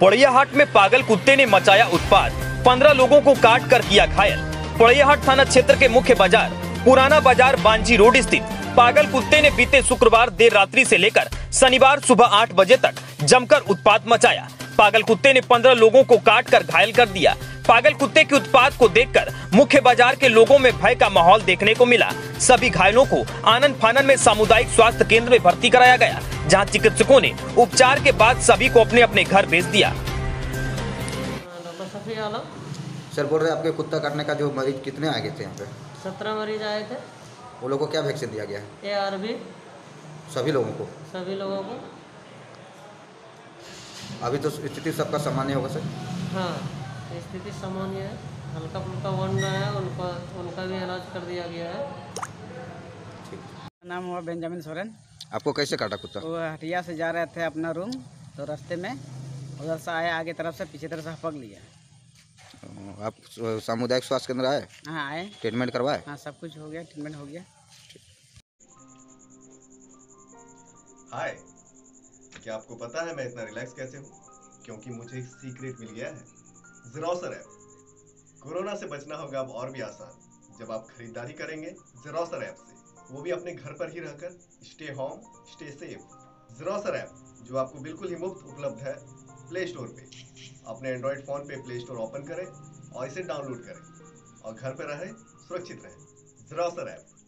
पोड़ैयाहाट में पागल कुत्ते ने मचाया उत्पाद पंद्रह लोगों को काट कर किया घायल। पोड़ैयाहाट थाना क्षेत्र के मुख्य बाज़ार, पुराना बाज़ार बांजी रोड स्थित। पागल कुत्ते ने बीते शुक्रवार देर रात्रि से लेकर शनिवार सुबह आठ बजे तक जमकर उत्पात मचाया। पागल कुत्ते ने पंद्रह लोगों को काट कर घायल कर दिया। पागल कुत्ते के उत्पाद को देखकर मुख्य बाज़ार के लोगों में भय का माहौल देखने को मिला। सभी घायलों को आनंद फानन में सामुदायिक स्वास्थ्य केंद्र में भर्ती कराया गया। जहाँ चिकित्सकों ने उपचार के बाद सभी को अपने अपने घर भेज दिया। सर बोल रहे आपके कुत्ता काटने का जो मरीज़ कितने आ गए थे यहाँ पे? सत्रह मरीज़ आए थे। वो लोगों को क्या वैक्सीन दिया गया? है ए आर बी। सभी लोगों को? सभी लोगों को। अभी तो स्थिति सबका सामान्य होगा सर? हाँ स्थिति सामान्य है। हल्का फुल्का वन रहा है उनका उनका भी इलाज कर दिया गया है। नाम हुआ बेंजामिन सोरेन। आपको कैसे काटा कुत्ता? वो हटिया से जा रहे थे अपना रूम तो रास्ते में उधर से आया आगे तरफ़ से पीछे तरफ़ से हपक लिया। आप सामुदायिक स्वास्थ्य केंद्र आए? हाँ आए। ट्रीटमेंट करवाए? हाँ सब कुछ हो गया ट्रीटमेंट हो गया। हाय क्या आपको पता है मैं इतना रिलैक्स कैसे हूँ? क्योंकि मुझे एक सीक्रेट मिल गया है। जीरोसर ऐप कोरोना से बचना होगा अब और भी आसान। जब आप खरीदारी करेंगे जीरोसर ऐप से। वो भी अपने घर पर ही रहकर स्टे होम स्टे सेफ़ जीरोसर ऐप जो आपको बिल्कुल ही मुफ़्त उपलब्ध है प्ले स्टोर पे. अपने एंड्रॉयड फ़ोन पे प्ले स्टोर ओपन करें और इसे डाउनलोड करें और घर पर रहें, सुरक्षित रहें. जीरोसर ऐप